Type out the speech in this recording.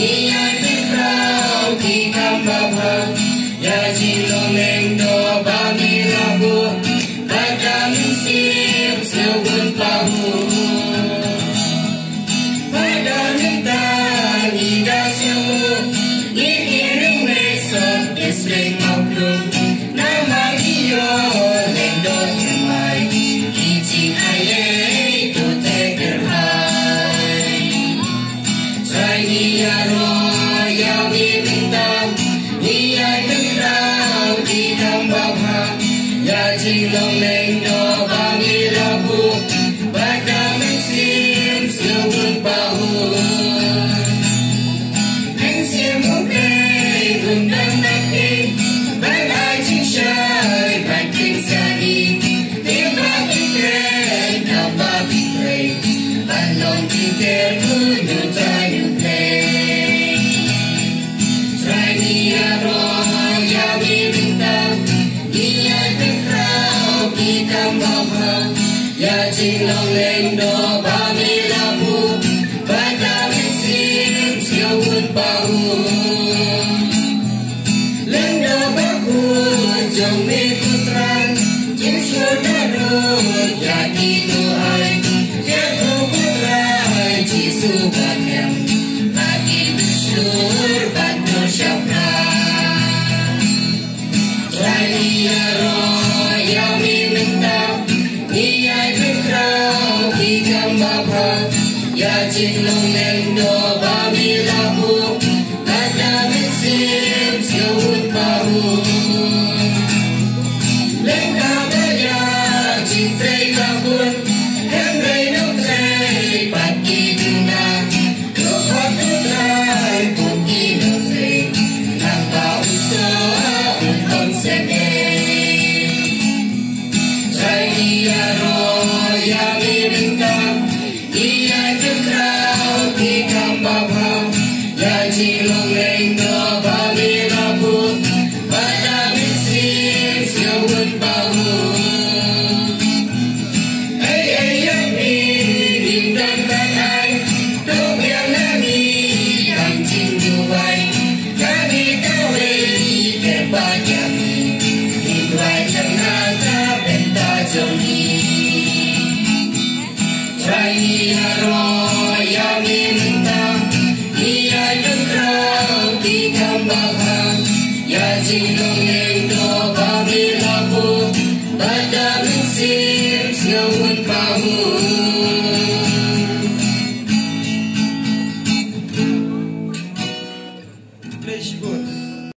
Yeah. Ni ai te rao, ki kam long ba mi la bu, ba ka mình sim, siêu quân bao hu. Anh xiêm một đây, cùng đâm nát đi, bạn ai chính trời, bạn kinh xa đi, tiếng ba kinh kề, nào ba kinh kề, bạn lòng kinh kề, cứ nhiều ta nhiều kề. Try me ya ching long leng do ba mi la bu, ba ka mi sim, siêu quân ba hu. Leng do ba ku, trong mi putran, chính số da do, ya đi tu ai, ya tu putrai, chỉ su ba ya krao, ki kam ba ba, ya mi la bu, ba da mi siêu quân ba hu. Hey, đi ya mi, dim dan đâu ai, do biang na mi, yang ching du bai, kami kawe, ke ba jami, di bai chang ta benta jong ni. Try me Babylon, Babylon, Babylon,